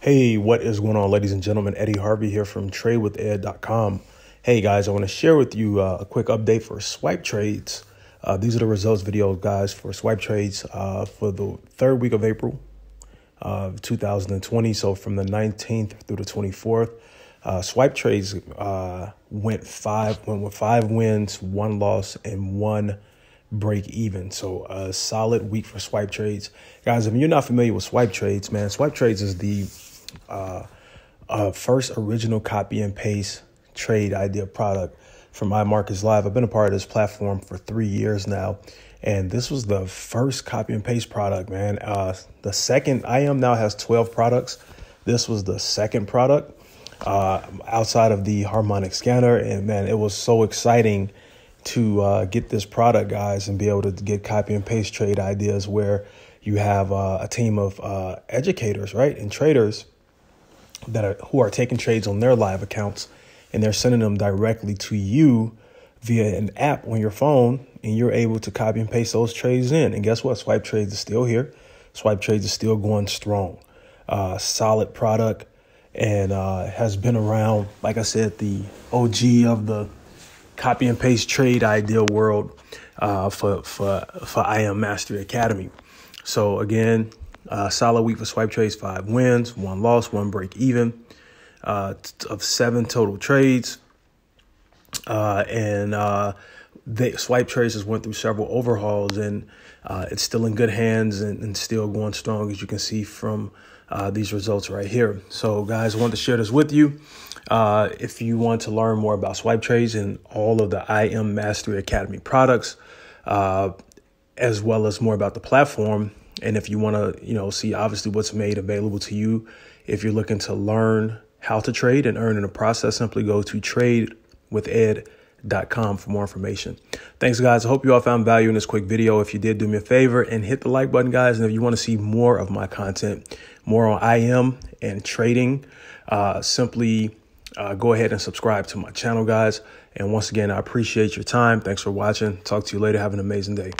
Hey, what is going on, ladies and gentlemen? Eddie Harvey here from TradeWithEd.com. Hey guys, I want to share with you uh, a quick update for swipe trades. Uh, these are the results videos, guys, for swipe trades uh, for the third week of April of 2020. So from the 19th through the 24th, uh, swipe trades uh, went five went with five wins, one loss, and one break even. So a solid week for swipe trades, guys. If you're not familiar with swipe trades, man, swipe trades is the uh, uh, first original copy and paste trade idea product from iMarkets Live. I've been a part of this platform for three years now, and this was the first copy and paste product, man. Uh, the second, IM now has 12 products. This was the second product uh, outside of the harmonic scanner, and man, it was so exciting to uh, get this product, guys, and be able to get copy and paste trade ideas where you have uh, a team of uh, educators, right, and traders that are who are taking trades on their live accounts and they're sending them directly to you via an app on your phone and you're able to copy and paste those trades in. And guess what? Swipe trades is still here. Swipe trades is still going strong. Uh, solid product and uh, has been around like i said the og of the copy and paste trade ideal world uh, for for for im mastery academy. So again uh, solid week for swipe trades, five wins, one loss, one break even uh, of seven total trades. Uh, and uh, swipe trades has went through several overhauls and uh, it's still in good hands and, and, still going strong as you can see from uh, these results right here. So guys, I want to share this with you. Uh, if you want to learn more about swipe trades and all of the IM Mastery Academy products, uh, as well as more about the platform, and if you want to, you know, see obviously what's made available to you, if you're looking to learn how to trade and earn in the process, simply go to tradewithed.com for more information. Thanks, guys. I hope you all found value in this quick video. If you did, do me a favor and hit the like button, guys. And if you want to see more of my content, more on IM and trading, uh, simply uh, go ahead and subscribe to my channel, guys. And once again, I appreciate your time. Thanks for watching. Talk to you later. Have an amazing day.